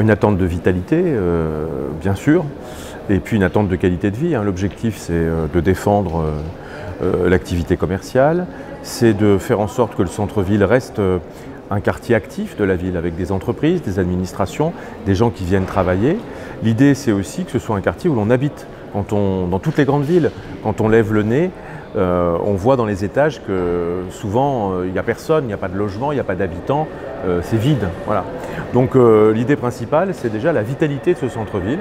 Une attente de vitalité, euh, bien sûr, et puis une attente de qualité de vie. Hein. L'objectif, c'est euh, de défendre euh, l'activité commerciale, c'est de faire en sorte que le centre-ville reste un quartier actif de la ville avec des entreprises, des administrations, des gens qui viennent travailler. L'idée, c'est aussi que ce soit un quartier où l'on habite. Dans toutes les grandes villes, quand on lève le nez, euh, on voit dans les étages que souvent euh, il n'y a personne, il n'y a pas de logement, il n'y a pas d'habitants, euh, c'est vide. Voilà. Donc l'idée principale, c'est déjà la vitalité de ce centre-ville.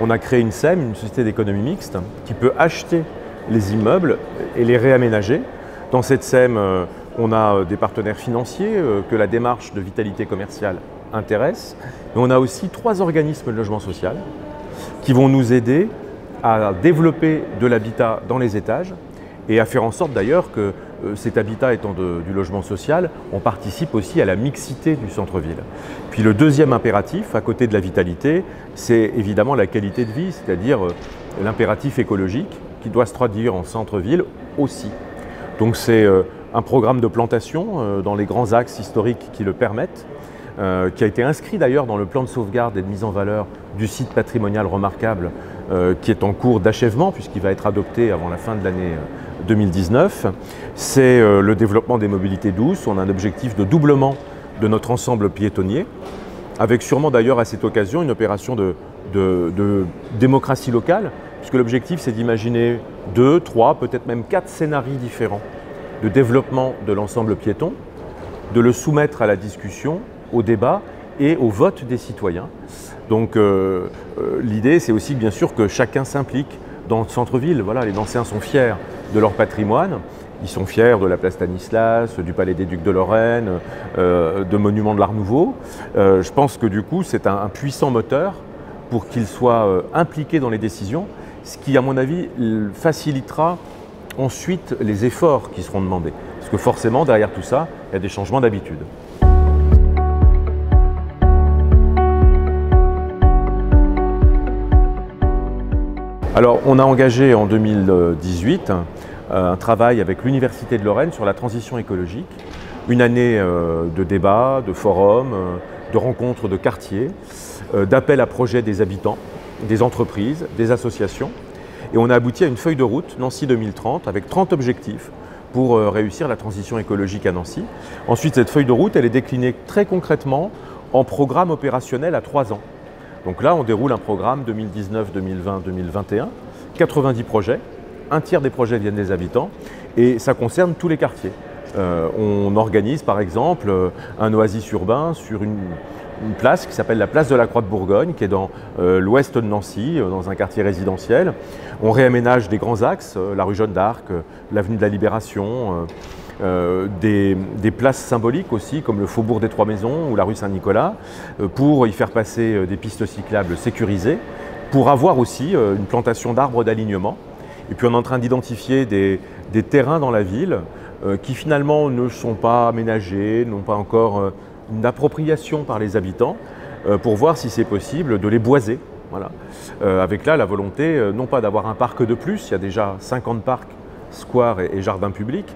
On a créé une SEM, une société d'économie mixte, qui peut acheter les immeubles et les réaménager. Dans cette SEM, on a des partenaires financiers que la démarche de vitalité commerciale intéresse. Mais on a aussi trois organismes de logement social qui vont nous aider à développer de l'habitat dans les étages et à faire en sorte d'ailleurs que euh, cet habitat étant du logement social, on participe aussi à la mixité du centre-ville. Puis le deuxième impératif, à côté de la vitalité, c'est évidemment la qualité de vie, c'est-à-dire euh, l'impératif écologique qui doit se traduire en centre-ville aussi. Donc c'est euh, un programme de plantation dans les grands axes historiques qui le permettent, qui a été inscrit d'ailleurs dans le plan de sauvegarde et de mise en valeur du site patrimonial remarquable qui est en cours d'achèvement puisqu'il va être adopté avant la fin de l'année 2019, c'est euh, le développement des mobilités douces. On a un objectif de doublement de notre ensemble piétonnier, avec sûrement d'ailleurs à cette occasion une opération de, démocratie locale, puisque l'objectif c'est d'imaginer deux, trois, peut-être même quatre scénarios différents de développement de l'ensemble piéton, de le soumettre à la discussion, au débat et au vote des citoyens. Donc euh, euh, l'idée c'est aussi bien sûr que chacun s'implique dans le centre-ville. Voilà, les anciens sont fiers de leur patrimoine. Ils sont fiers de la place Stanislas, du Palais des Ducs de Lorraine, euh, de monuments de l'Art Nouveau. Euh, je pense que du coup, c'est un, puissant moteur pour qu'ils soient euh, impliqués dans les décisions, ce qui, à mon avis, facilitera ensuite les efforts qui seront demandés. Parce que forcément, derrière tout ça, il y a des changements d'habitude. Alors, on a engagé en 2018 euh, un travail avec l'Université de Lorraine sur la transition écologique. Une année euh, de débats, de forums, euh, de rencontres de quartiers, d'appels à projets des habitants, des entreprises, des associations. Et on a abouti à une feuille de route, Nancy 2030, avec 30 objectifs pour réussir la transition écologique à Nancy. Ensuite, cette feuille de route, elle est déclinée très concrètement en programme opérationnel à trois ans. Donc là, on déroule un programme 2019, 2020, 2021, 90 projets, un tiers des projets viennent des habitants et ça concerne tous les quartiers. Euh, on organise par exemple euh, un oasis urbain sur une, place qui s'appelle la place de la Croix de Bourgogne, qui est dans euh, l'ouest de Nancy, dans un quartier résidentiel. On réaménage des grands axes, la rue Jeanne d'Arc, l'avenue de la Libération, euh, des, places symboliques aussi, comme le Faubourg des Trois Maisons ou la rue Saint-Nicolas, euh, pour y faire passer euh, des pistes cyclables sécurisées, pour avoir aussi une plantation d'arbres d'alignement. Et puis on est en train d'identifier des, terrains dans la ville qui finalement ne sont pas aménagés, n'ont pas encore une appropriation par les habitants, pour voir si c'est possible de les boiser. Avec là la volonté, non pas d'avoir un parc de plus, il y a déjà 50 parcs square et, jardin public,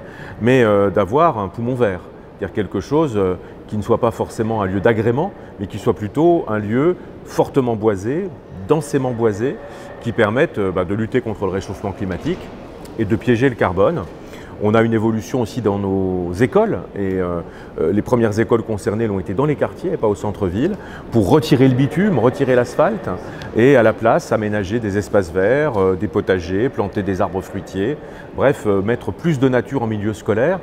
mais euh, d'avoir un poumon vert, c'est-à-dire quelque chose euh, qui ne soit pas forcément un lieu d'agrément, mais qui soit plutôt un lieu fortement boisé, densément boisé, qui permette euh, bah, de lutter contre le réchauffement climatique et de piéger le carbone. On a une évolution aussi dans nos écoles et euh, euh, les premières écoles concernées l'ont été dans les quartiers et pas au centre-ville pour retirer le bitume, retirer l'asphalte et à la place aménager des espaces verts, euh, des potagers, planter des arbres fruitiers, bref, mettre plus de nature en milieu scolaire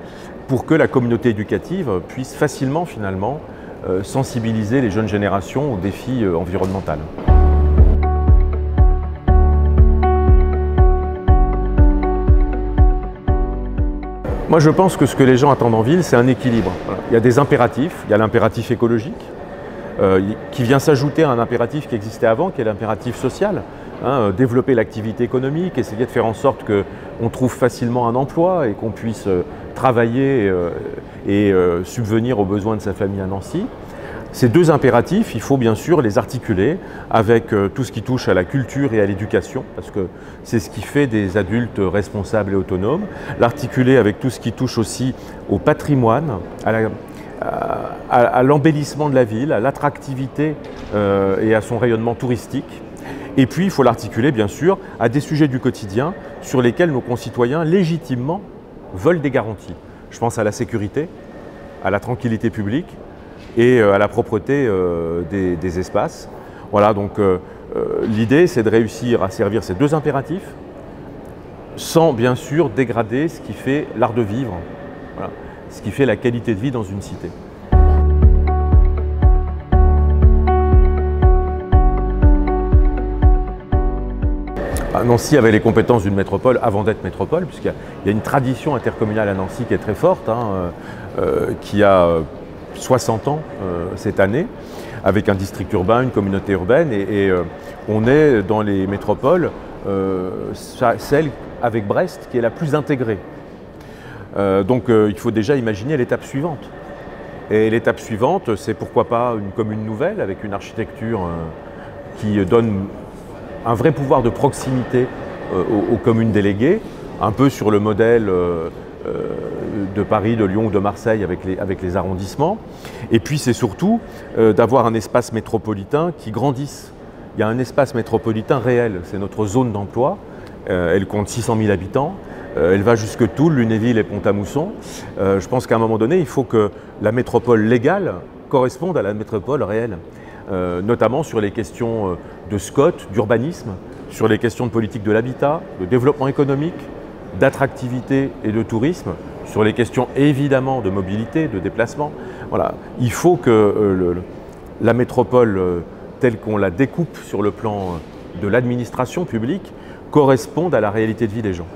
pour que la communauté éducative puisse facilement finalement sensibiliser les jeunes générations aux défis environnementaux. Moi, je pense que ce que les gens attendent en ville, c'est un équilibre. Il y a des impératifs. Il y a l'impératif écologique, euh, qui vient s'ajouter à un impératif qui existait avant, qui est l'impératif social. Hein, euh, développer l'activité économique, essayer de faire en sorte qu'on trouve facilement un emploi et qu'on puisse euh, travailler et subvenir aux besoins de sa famille à Nancy. Ces deux impératifs, il faut bien sûr les articuler avec euh, tout ce qui touche à la culture et à l'éducation, parce que c'est ce qui fait des adultes responsables et autonomes, l'articuler avec tout ce qui touche aussi au patrimoine, à à, l'embellissement de la ville, à l'attractivité et à son rayonnement touristique. Et puis, il faut l'articuler, bien sûr, à des sujets du quotidien sur lesquels nos concitoyens, légitimement, veulent des garanties. Je pense à la sécurité, à la tranquillité publique et à la propreté des, espaces. Voilà, donc l'idée, c'est de réussir à servir ces deux impératifs, sans bien sûr dégrader ce qui fait l'art de vivre, ce qui fait la qualité de vie dans une cité. Nancy avait les compétences d'une métropole avant d'être métropole, puisqu'il y, a une tradition intercommunale à Nancy qui est très forte, hein, euh, euh, qui a 60 ans euh, cette année, avec un district urbain, une communauté urbaine, et, on est dans les métropoles, celle avec Brest qui est la plus intégrée. donc il faut déjà imaginer l'étape suivante. Et l'étape suivante, c'est pourquoi pas une commune nouvelle avec une architecture qui donne un vrai pouvoir de proximité euh, aux, communes déléguées, un peu sur le modèle euh, euh, de Paris, de Lyon ou de Marseille avec les, arrondissements. Et puis c'est surtout d'avoir un espace métropolitain qui grandisse. Il y a un espace métropolitain réel, c'est notre zone d'emploi. elle compte 600 000 habitants. Elle va jusque Toul, Lunéville et Pont-à-Mousson. Je pense qu'à un moment donné, il faut que la métropole légale corresponde à la métropole réelle. Euh, notamment sur les questions euh, de SCOT, d'urbanisme, sur les questions de politique de l'habitat, de développement économique, d'attractivité et de tourisme, sur les questions évidemment de mobilité, de déplacement. Il faut que euh, la métropole telle qu'on la découpe sur le plan de l'administration publique corresponde à la réalité de vie des gens.